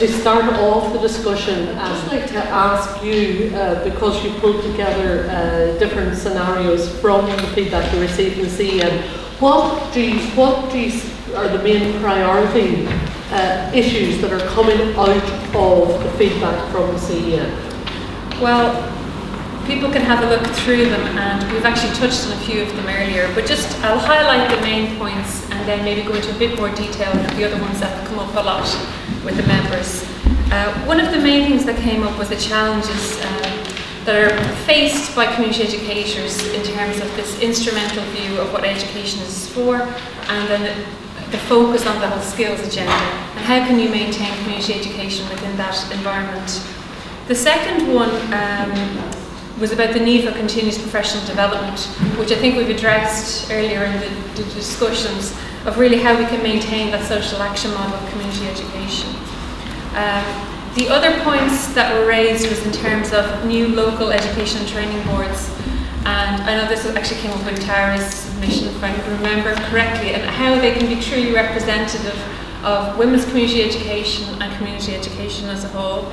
To start off the discussion, I'd just like to ask you, uh, because you pulled together uh, different scenarios from the feedback you received from CEN, what do you, what do you, are the main priority uh, issues that are coming out of the feedback from CEN? Well, people can have a look through them and we've actually touched on a few of them earlier, but just I'll highlight the main points and then maybe go into a bit more detail of the other ones that have come up a lot with the members. Uh, one of the main things that came up was the challenges uh, that are faced by community educators in terms of this instrumental view of what education is for and then the, the focus on the whole skills agenda and how can you maintain community education within that environment. The second one um, was about the need for continuous professional development, which I think we've addressed earlier in the, the discussions of really how we can maintain that social action model of community education. Um, the other points that were raised was in terms of new local education training boards. And I know this actually came up with Tara's submission, if I remember correctly, and how they can be truly representative of women's community education and community education as a whole.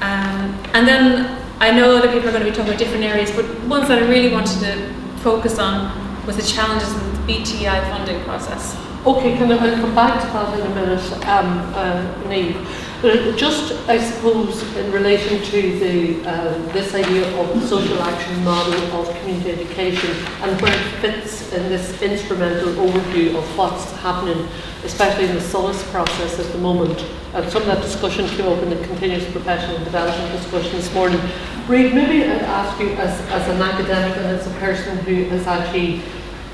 Um, and then I know other people are going to be talking about different areas, but ones that I really wanted to focus on was the challenges in the BTEI funding process. Okay, can I come back to that in a minute, um, uh, Neve. But just, I suppose, in relation to the uh, this idea of the social action model of community education and where it fits in this instrumental overview of what's happening, especially in the SOLAS process at the moment. And some of that discussion came up in the continuous professional development discussion this morning. Bríd, maybe I'd ask you as, as an academic and as a person who has actually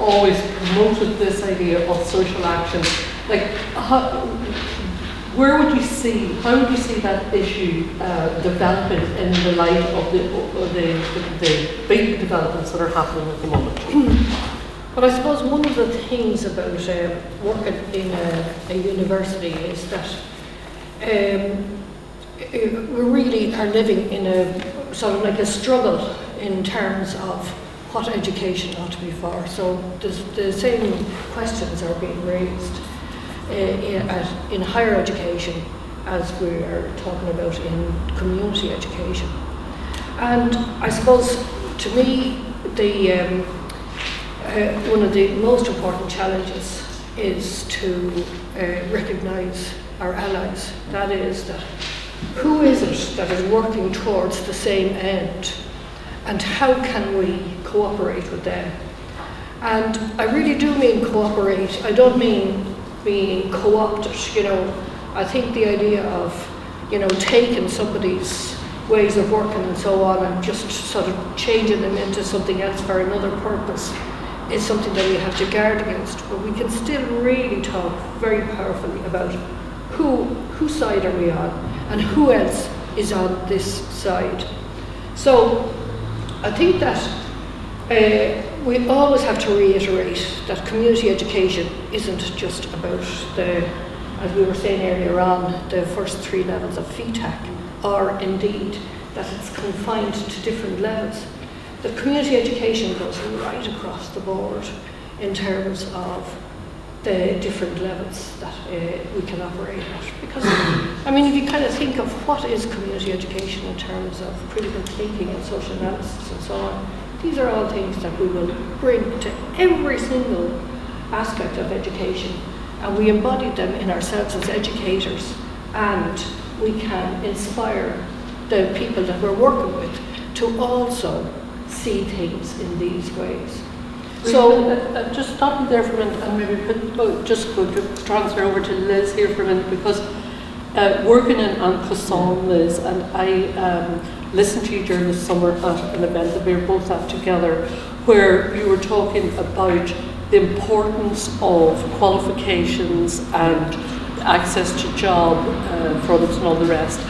always promoted this idea of social action. Like, how, where would you see, how would you see that issue uh, developing in the light of the, the, the, big developments that are happening at the moment? Well, I suppose one of the things about uh, working in a, a, university is that um, we really are living in a sort of like a struggle in terms of what education ought to be for. So the same questions are being raised uh, in, higher education as we are talking about in community education. And I suppose to me, the, um, uh, one of the most important challenges is to uh, recognise our allies. That is that who is it that is working towards the same end and how can we cooperate with them? And I really do mean cooperate. I don't mean being co-opted, you know. I think the idea of, you know, taking somebody's ways of working and so on and just sort of changing them into something else for another purpose is something that we have to guard against. But we can still really talk very powerfully about who, whose side are we on and who else is on this side. So I think that uh, we always have to reiterate that community education isn't just about the, as we were saying earlier on, the first three levels of FETAC, or indeed that it's confined to different levels. The community education goes right across the board in terms of the different levels that uh, we can operate at. Because, I mean, if you kind of think of what is community education in terms of critical thinking and social analysis and so on, these are all things that we will bring to every single aspect of education and we embody them in ourselves as educators and we can inspire the people that we're working with to also see things in these ways. So uh, uh, just stop there for a minute and maybe put, oh, just go to transfer over to Liz here for a minute because uh, working in An Cosán, Liz, and I um, listened to you during the summer at an event that we were both at together where you were talking about the importance of qualifications and access to job uh, fronts and all the rest,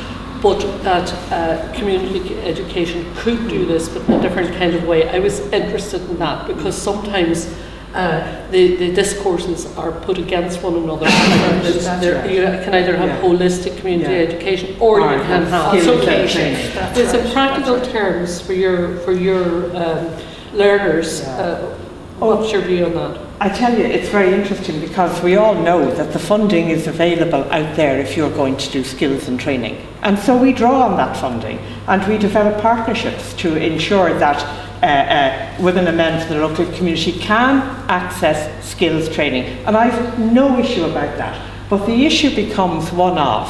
but that uh, community education could do this but in a different kind of way. I was interested in that because sometimes uh, the, the discourses are put against one another. there, you can either have yeah. holistic community yeah. education or, or you can have education. It's in practical terms for your for your um, learners. Yeah. Uh, what's your view on that? I tell you, it's very interesting because we all know that the funding is available out there if you're going to do skills and training. And so we draw on that funding and we develop partnerships to ensure that uh, uh, men from the local community can access skills training. And I've no issue about that. But the issue becomes one of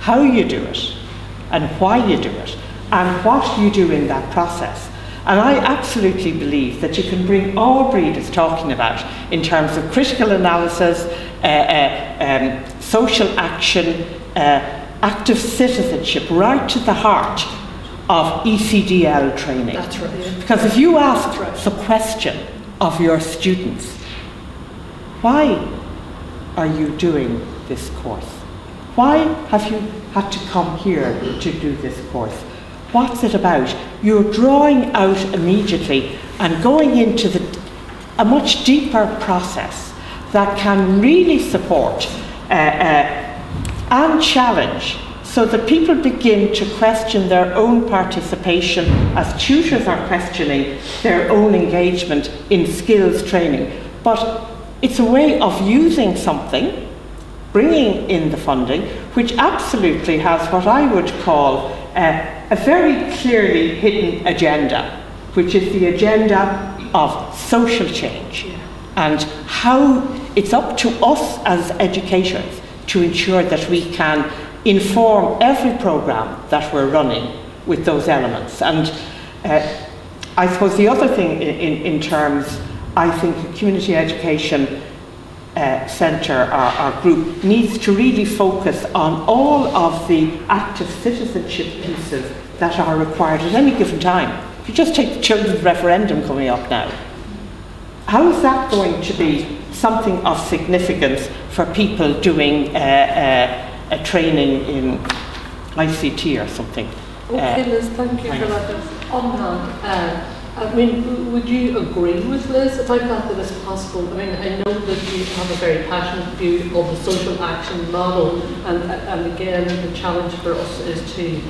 how you do it and why you do it and what you do in that process. And I absolutely believe that you can bring all Bríd is talking about in terms of critical analysis, uh, uh, um, social action, uh, active citizenship, right to the heart of ECDL training. That's right. Because if you ask right. the question of your students, why are you doing this course? Why have you had to come here to do this course? What's it about? You're drawing out immediately and going into the, a much deeper process that can really support uh, uh, and challenge so that people begin to question their own participation as tutors are questioning their own engagement in skills training. But it's a way of using something, bringing in the funding, which absolutely has what I would call uh, a very clearly hidden agenda, which is the agenda of social change and how it's up to us as educators to ensure that we can inform every programme that we're running with those elements. And uh, I suppose the other thing in, in, in terms, I think community education uh, centre, our, our, group, needs to really focus on all of the active citizenship pieces that are required at any given time. If you just take the children's referendum coming up now, how is that going to be something of significance for people doing uh, uh, a training in ICT or something? Okay, uh, Liz, thank you for that. On that, uh, I mean, would you agree with Liz about that, that it's possible? I mean, I know that you have a very passionate view of the social action model, and, and again, the challenge for us is to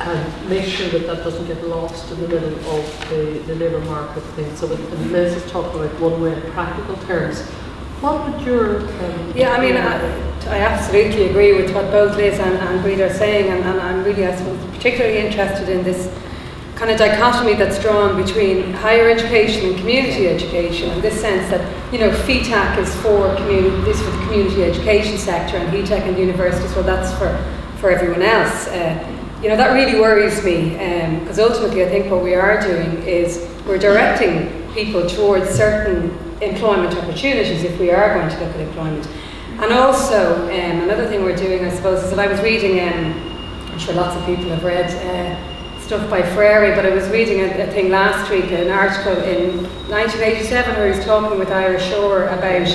um, make sure that that doesn't get lost in the middle of the, the labour market thing. So, when Liz is talking about one way in practical terms, what would your. Um, yeah, I mean, I, I, absolutely agree with what both Liz and, and Bríd are saying, and, and I'm really, I suppose, particularly interested in this kind of dichotomy that's drawn between higher education and community education in this sense that you know FETAC is for community this for the community education sector and HETAC and universities well that's for for everyone else uh, you know that really worries me because um, ultimately I think what we are doing is we're directing people towards certain employment opportunities if we are going to look at employment and also um, another thing we're doing I suppose is that I was reading um, I'm sure lots of people have read uh, stuff by Freire, but I was reading a, a, thing last week, an article in 1987 where he was talking with Ira Shor about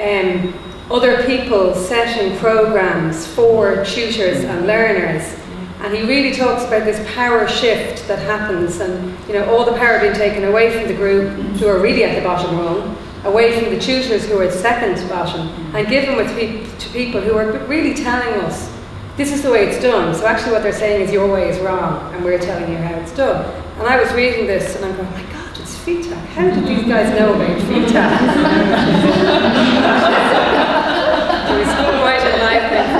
um, other people setting programs for tutors and learners. And he really talks about this power shift that happens and you know all the power being taken away from the group who are really at the bottom rung, away from the tutors who are at second bottom, and given with pe to people who are really telling us this is the way it's done. So actually what they're saying is your way is wrong and we're telling you how it's done. And I was reading this and I'm going, oh my God, it's FETAC. How did these guys know about FETAC? there was quite a life there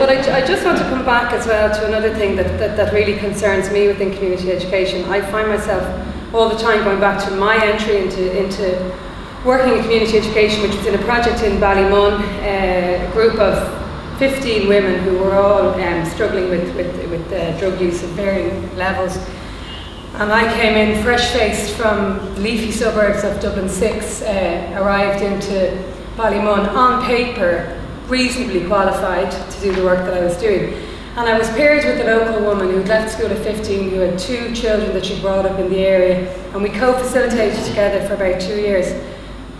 But I, I, just want to come back as well to another thing that, that, that really concerns me within community education. I find myself all the time going back to my entry into, into working in community education, which was in a project in Ballymun, uh, a group of 15 women who were all um, struggling with, with, with uh, drug use at varying levels. And I came in fresh-faced from leafy suburbs of Dublin 6, uh, arrived into Ballymun on paper, reasonably qualified to do the work that I was doing. And I was paired with a local woman who'd left school at 15, who had two children that she'd brought up in the area, and we co-facilitated together for about two years.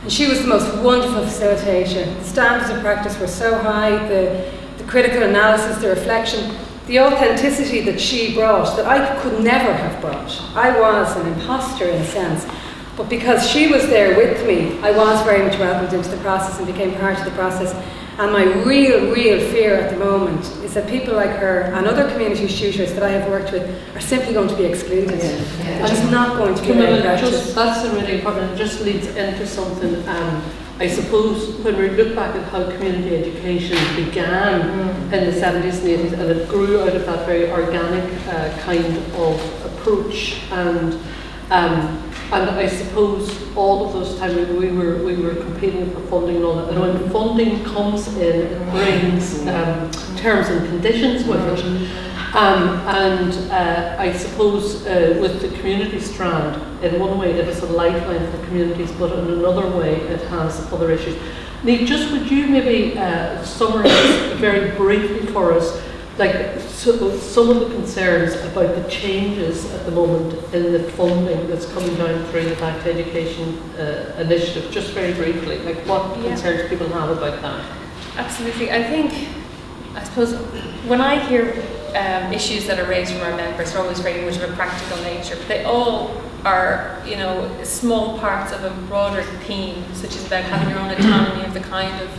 And she was the most wonderful facilitator. The standards of practice were so high, the, the critical analysis, the reflection, the authenticity that she brought that I could never have brought. I was an imposter in a sense. But because she was there with me, I was very much welcomed into the process and became part of the process. And my real, real fear at the moment is that people like her and other community tutors that I have worked with are simply going to be excluded. Yeah. They're just not going to be Camilla, made just, that's a really important, it just leads into something, um, I suppose when we look back at how community education began in the 70s and 80s and it grew out of that very organic uh, kind of approach and um, and I suppose all of those times we were we were competing for funding and all that. And when funding comes in, it brings um, terms and conditions with it. Um, and uh, I suppose uh, with the community strand, in one way it is a lifeline for communities, but in another way it has other issues. Nick, just would you maybe uh, summarise very briefly for us, like so, some of the concerns about the changes at the moment in the funding that's coming down through the Back to Education uh, initiative, just very briefly, like what Yeah. concerns people have about that? Absolutely. I think, I suppose, when I hear um, issues that are raised from our members, they're always very much of a practical nature, but they all are, you know, small parts of a broader theme, such as about having your own autonomy of the kind of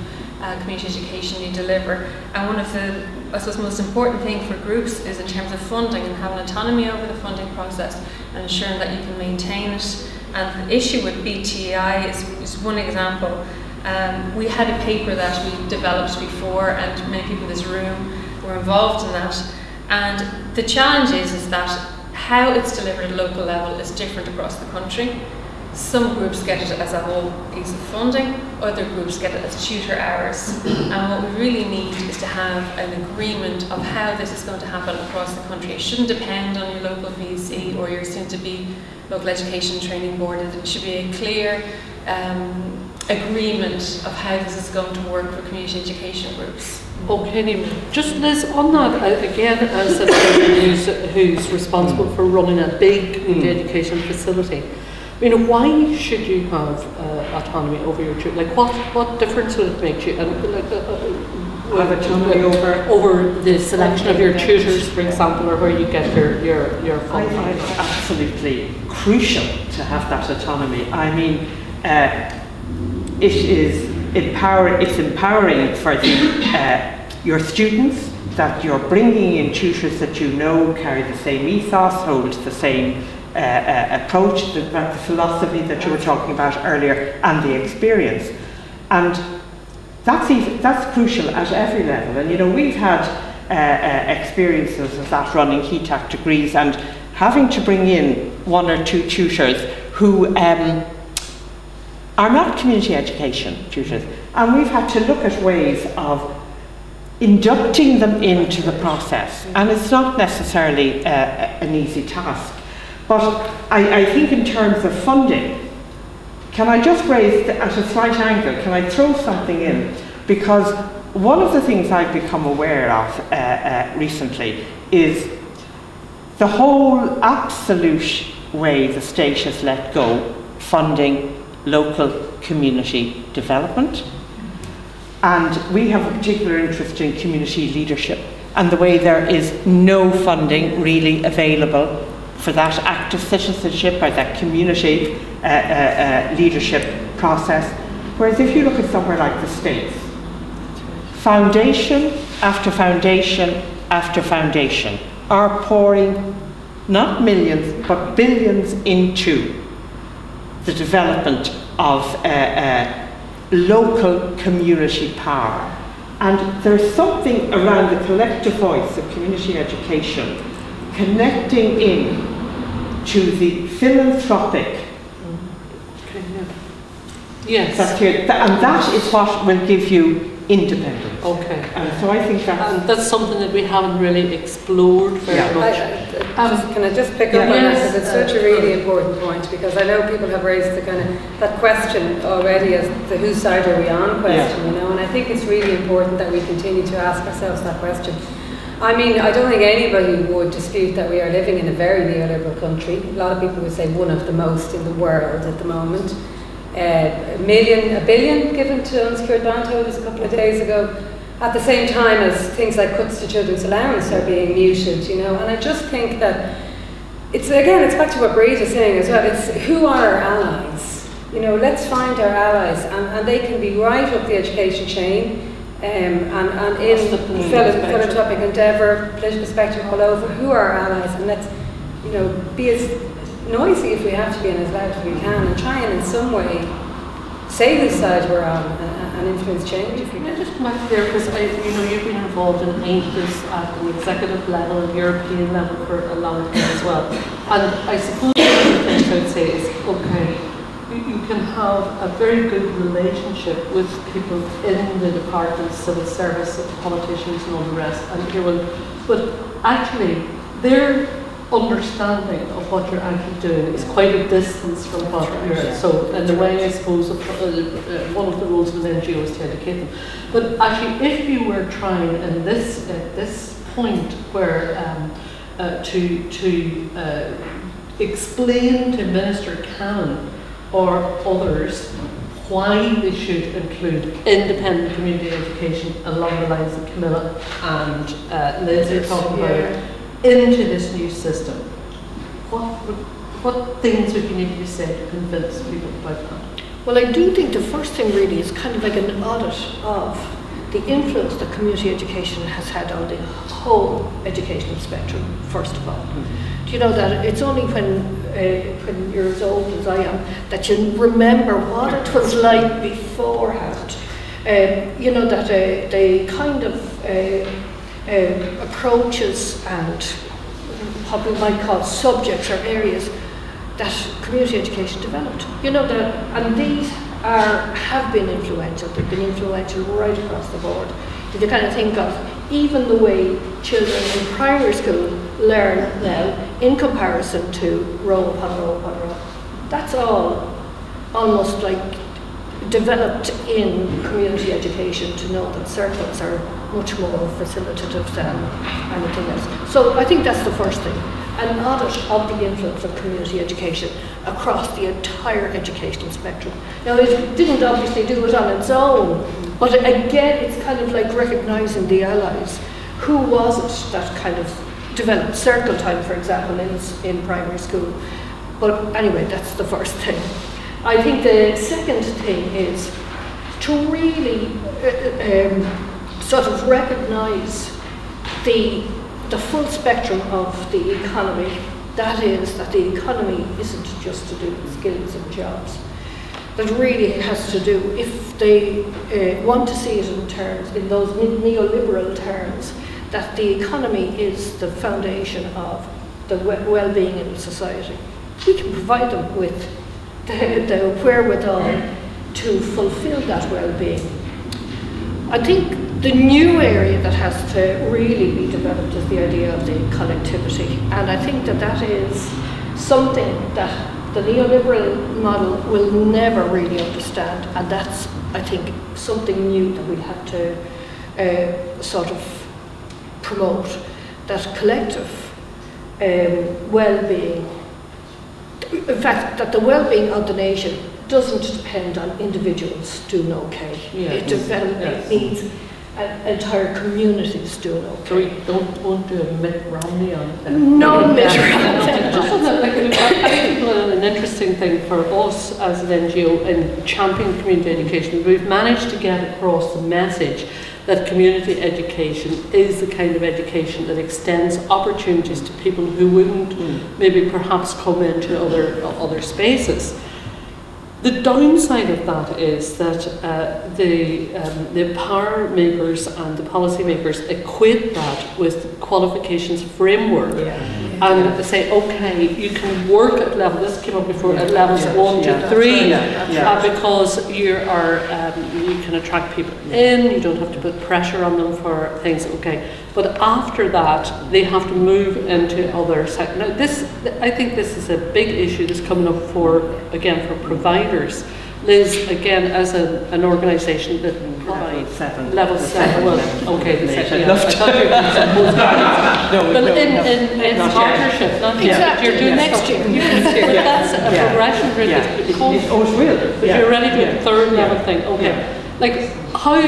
uh, community education you deliver. And one of the, I suppose, the most important thing for groups is in terms of funding and having autonomy over the funding process and ensuring that you can maintain it. And the issue with BTEI is, is one example. Um, we had a paper that we developed before, and many people in this room were involved in that. And the challenge is, is that how it's delivered at local level is different across the country. Some groups get it as a whole piece of funding, other groups get it as tutor hours. and what we really need is to have an agreement of how this is going to happen across the country. It shouldn't depend on your local VEC or your soon to be local education training board. It should be a clear um, agreement of how this is going to work for community education groups. Okay, just Liz, on that, again, as a person who's, who's responsible hmm. for running a big community education facility, I mean, why should you have uh, autonomy over your children? Like, what, what difference would it make to you? And, like, uh, uh, Have autonomy over? over the selection of your tutors, for example, or where you get your, your, your I funding? find it absolutely crucial to have that autonomy. I mean, uh, it is empower, it's empowering for the, uh, your students that you're bringing in tutors that you know carry the same ethos, hold the same uh, uh, approach, the, the philosophy that you were talking about earlier, and the experience. And that's, that's crucial at every level. And you know, we've had uh, uh, experiences of that running HETAC degrees and having to bring in one or two tutors who um, are not community education tutors. And we've had to look at ways of inducting them into the process. And it's not necessarily uh, an easy task. But I, I think in terms of funding, can I just raise, the, at a slight angle, can I throw something in? Because one of the things I've become aware of uh, uh, recently is the whole absolute way the state has let go funding local community development. And we have a particular interest in community leadership and the way there is no funding really available for that active citizenship or that community uh, uh, uh, leadership process. Whereas if you look at somewhere like the States, foundation after foundation after foundation are pouring not millions but billions into the development of uh, uh, local community power. And there's something around the collective voice of community education connecting in to the philanthropic Yes. that's here, th- and that is what will give you independence. Okay. And so I think that's And that's something that we haven't really explored very Yeah. I, much. I- I- just, can I just pick up Yeah. on that Yes. because it's such a uh, really important point because I know people have raised the kind of that question already as the whose side are we on question, you know, and I think it's really important that we continue to ask ourselves that question. I mean, I don't think anybody would dispute that we are living in a very neoliberal country. A lot of people would say one of the most in the world at the moment. Uh, a million, a billion given to unsecured bondholders a couple of days ago. At the same time as things like cuts to children's allowance are being muted, you know, and I just think that it's again, it's back to what Bríd is saying as well. It's who are our allies? You know, let's find our allies, and, and they can be right up the education chain, um, and, and in Across the political philo- spectrum. philanthropic endeavour, political spectrum all over. Who are our allies? And let's, you know, be as noisy if we have to be and as loud as we can, and try and in some way say whose side we're on and, and influence change if we Can I just come back there, because I, you know, you've been involved in AIMPS at the executive level and European level for a long time as well. And I suppose the things I'd say is, okay, can have a very good relationship with people in the department, civil service, politicians and all the rest, and you will, but actually, their understanding of what you're actually doing is quite a distance from what you're, so, and the way I suppose, of, uh, uh, one of the roles of an NGO is to educate them. But actually, if you were trying in this, at this point where, um, uh, to, to uh, explain to Minister Cannon or others why they should include independent community education along the lines that Camilla and uh, Liz are talking about into this new system, what, would- what things would you need to be said to convince people about that? Well, I do think the first thing really is kind of like an audit of the influence that community education has had on the whole educational spectrum, first of all. Do you know that it's only when, uh, when you're as old as I am that you remember what it was like beforehand? Um, you know, that uh, the kind of uh, uh, approaches and what we might call subjects or areas that community education developed. You know that, and these are have been influential. They've been influential right across the board. If you kind of think of even the way children in primary school learn now, in comparison to row upon row upon row, that's all almost like developed in community education to know that circles are much more facilitative than anything else. So I think that's the first thing. An audit of the influence of community education across the entire educational spectrum. Now it didn't obviously do it on its own, but again it's kind of like recognising the allies. Who was it that kind of developed circle time, for example, in, in primary school? But anyway, that's the first thing. I think the second thing is to really uh, um, sort of recognise the, the full spectrum of the economy. That is, that the economy isn't just to do with skills and jobs. That really has to do, if they uh, want to see it in terms, in those neoliberal terms, that the economy is the foundation of the well-being in society. We can provide them with the, the wherewithal to fulfill that well-being. I think the new area that has to really be developed is the idea of the collectivity, and I think that that is something that the neoliberal model will never really understand, and that's, I think, something new that we have to uh, sort of promote. That collective um, well-being in fact, that the well-being of the nation doesn't depend on individuals doing okay. Yeah. It, Yes. it needs entire communities do doing So we don't, want to do a Mitt Romney on it then? No Mitt Romney. Just on that, like, I I think an interesting thing for us as an NGO in championing community education, we've managed to get across the message that community education is the kind of education that extends opportunities to people who wouldn't mm. maybe perhaps come into other other spaces. The downside of that is that uh, the, um, the power makers and the policy makers equate that with qualifications framework and say, okay, you can work at level, this came up before, at levels one to three, uh, because you are, um, you can attract people in, you don't have to put pressure on them for things, okay. But after that, they have to move into other sectors. Now, this, I think this is a big issue that's coming up for, again, for providers. Liz, again, as a, an organisation that provides seven. level seven, well, okay, the second, yeah, I thought you were supposed to. No, Well, no, in, no. in, in Not yet. partnership, not yet, Exactly, you're doing next year. you can see, But Yeah. that's a Yeah. progression route Yeah. It- could come it- Oh, it will. but Yeah. you're ready to do Yeah. the third level Yeah. thing, okay. Yeah. Like, how,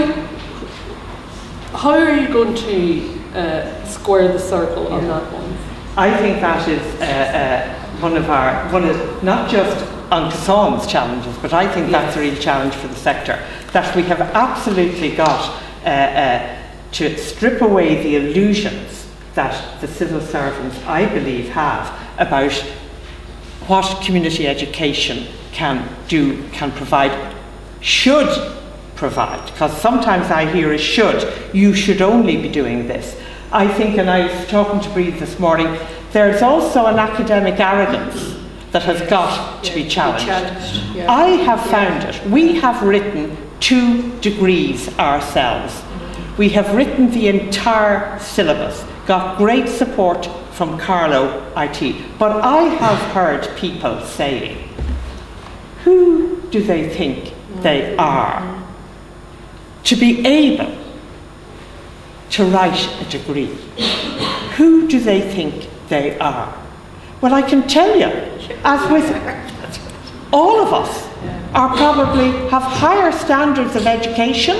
how are you going to uh, square the circle on that one? I think that is uh, uh, one of our, one of, not just An Cosán's challenges, but I think that's a real challenge for the sector, that we have absolutely got uh, uh, to strip away the illusions that the civil servants, I believe, have about what community education can do, can provide, should provide. Because sometimes I hear a should, you should only be doing this. I think, and I was talking to Bríd this morning, there's also an academic arrogance that has got to be challenged. challenged, yeah. I have found it. We have written two degrees ourselves. We have written the entire syllabus, got great support from Carlow IT. But I have heard people saying, who do they think they are to be able to write a degree? Who do they think they are? Well, I can tell you, as with all of us, are probably have higher standards of education,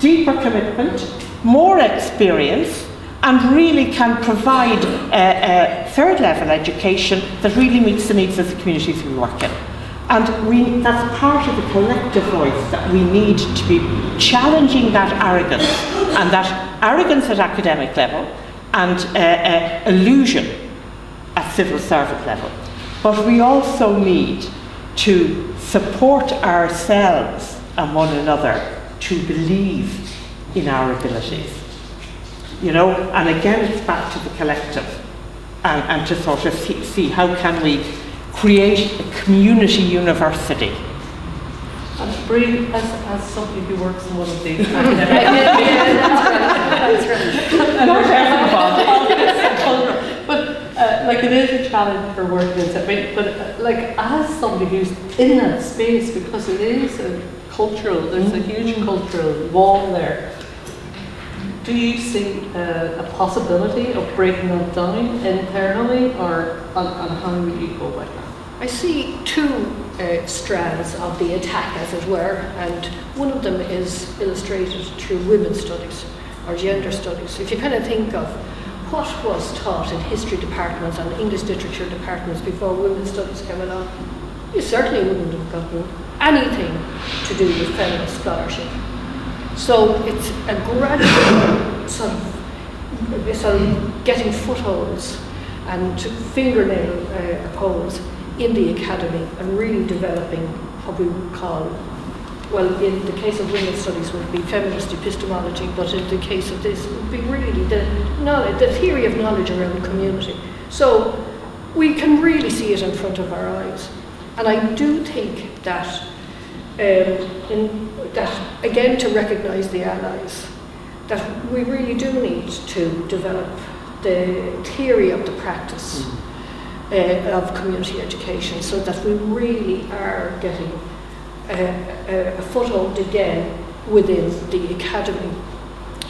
deeper commitment, more experience, and really can provide a, a third level education that really meets the needs of the communities we work in. And we, that's part of the collective voice that we need to be challenging that arrogance and that arrogance at academic level and uh, uh, illusion at civil servant level. But we also need to support ourselves and one another to believe in our abilities. You know, and again it's back to the collective and, and to sort of see, see how can we create a community university And Bríd, as, as somebody who works in one of these academic but uh, like it is a challenge for working in St. But uh, like as somebody who's in that space, because it is a cultural, there's a huge cultural wall there. Do you see uh, a possibility of breaking that down internally, or on, on how would you go about that? I see two uh, strands of the attack, as it were, and one of them is illustrated through women's studies or gender studies. If you kind of think of what was taught in history departments and English literature departments before women's studies came along, you certainly wouldn't have gotten anything to do with feminist scholarship. So it's a gradual sort of, sort of getting footholds and fingernail uh, holes in the academy and really developing what we would call, well, in the case of women's studies would be feminist epistemology, but in the case of this would be really the knowledge, the theory of knowledge around community. So we can really see it in front of our eyes. And I do think that, um, in, that again, to recognise the allies, that we really do need to develop the theory of the practice uh, of community education so that we really are getting a, a, a foothold again within the academy.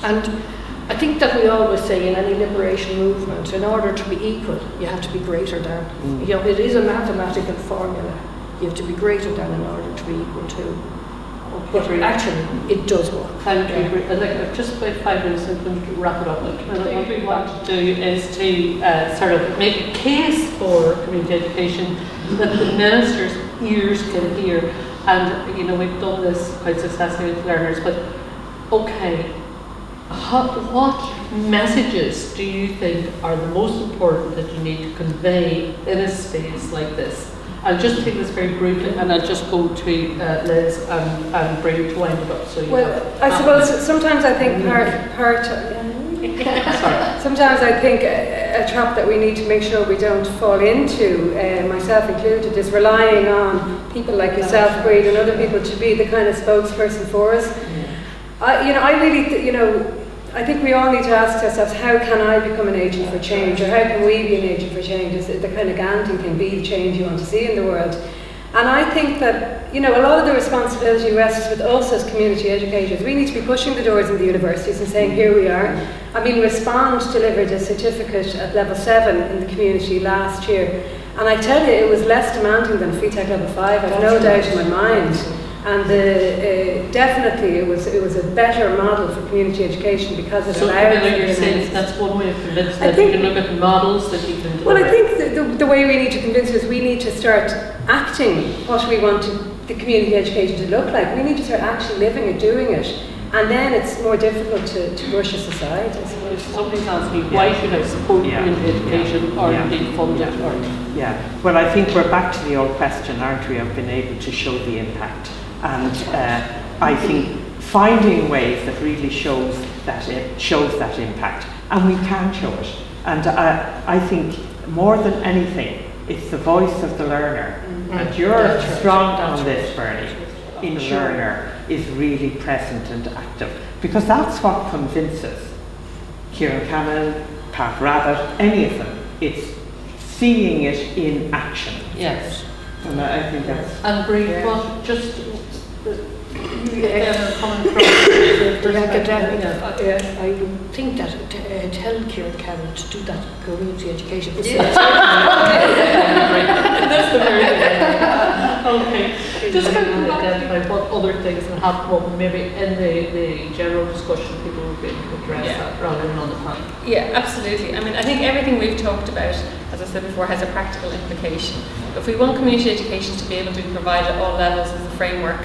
And I think that we always say in any liberation movement, in order to be equal, you have to be greater than. Mm. You know, it is a mathematical formula. You have to be greater than in order to be equal to. But actually, it does work. Thank you. Bríd. Uh, Like, just about five minutes, I'm going to wrap it up. Like, and what we want to do is to uh, sort of make a case for community education that the minister's ears can hear. And, you know, we've done this quite successfully with learners, but okay, how, what messages do you think are the most important that you need to convey in a space like this? I'll just take this very briefly and I'll just go to uh, Liz and, and bring it to wind it up. So you Well, I suppose sometimes I think part, part, Sorry. sometimes I think a, trap that we need to make sure we don't fall into, uh, myself included, is relying on people like yourself, Bríd, and other people to be the kind of spokesperson for us. I, you know, I really, you know, I think we all need to ask ourselves, how can I become an agent for change, or how can we be an agent for change? Is it the kind of Gandhi thing, be the change you want to see in the world? And I think that, you know, a lot of the responsibility rests with us as community educators. We need to be pushing the doors of the universities and saying, here we are. I mean, Respond delivered a certificate at level seven in the community last year. And I tell you, it was less demanding than FETAC level five, I've no doubt in my mind. And the, uh, definitely it was, it was a better model for community education because it So allowed for you're saying that's one way of convincing I that think- you can look at models that you can Well, I think the, the, the way we need to convince is we need to start acting what we want to, the community education to look like. We need to start actually living and doing it. And then it's more difficult to, to brush us aside, I suppose. If somebody's asking, why should I support Yeah. community education or Yeah. indeed fund it or Yeah, well, I think we're back to the old question, aren't we, of being able to show the impact. And uh, I think finding ways that really shows that it shows that impact, and we can show it. And uh, I think more than anything, it's the voice of the learner. Mm-hmm. And you're That's strong that's on this, Bernie. In the learner is really present and active because that's what convinces Ciarán Cannon, Pat Rabbitte, any of them. It's seeing it in action. Yes. And I think that's. And Bríd, Yeah. just, Yeah. coming from The uh, I think that uh, Cannon to do that community education. That's the very thing. Okay. Just kind identify what other things have come up, maybe in the, the general discussion, people will be able to address Yeah. that rather than on the panel. Yeah, absolutely. I mean, I think everything we've talked about, as I said before, has a practical implication. If we want community education to be able to be provided at all levels as a framework,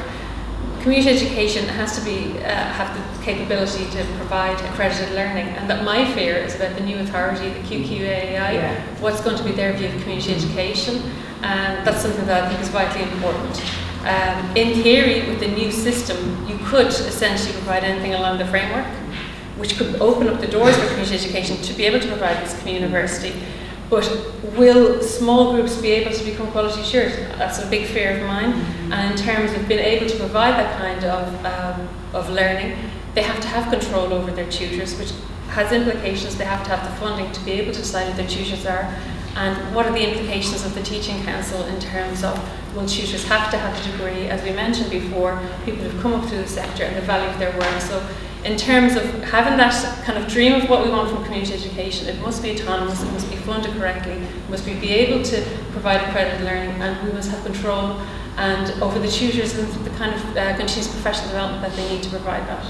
community education has to be uh, have the capability to provide accredited learning. And that my fear is about the new authority, the QQI, Yeah. what's going to be their view of community education, and that's something that I think is vitally important. Um, in theory, with the new system, you could essentially provide anything along the framework, which could open up the doors for community education to be able to provide this community university. But will small groups be able to become quality assured? That's a big fear of mine. And in terms of being able to provide that kind of, um, of learning, they have to have control over their tutors, which has implications. They have to have the funding to be able to decide who their tutors are. And what are the implications of the teaching council in terms of will tutors have to have a degree? As we mentioned before, people who've come up through the sector and the value of their work. So in terms of having that kind of dream of what we want from community education, it must be autonomous, it must be funded correctly, it must be, be able to provide accredited learning, and we must have control and over the tutors and the kind of uh, continuous professional development that they need to provide that.